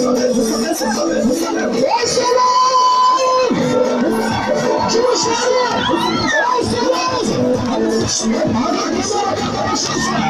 Jerusalem! Jerusalem!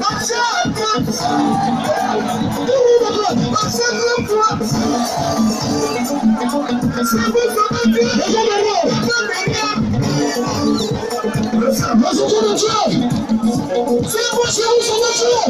Você é um somente!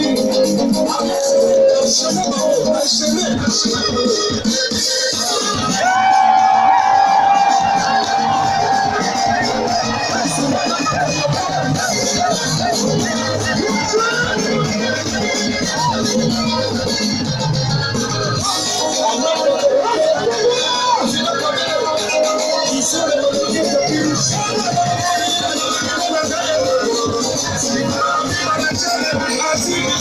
Yeah.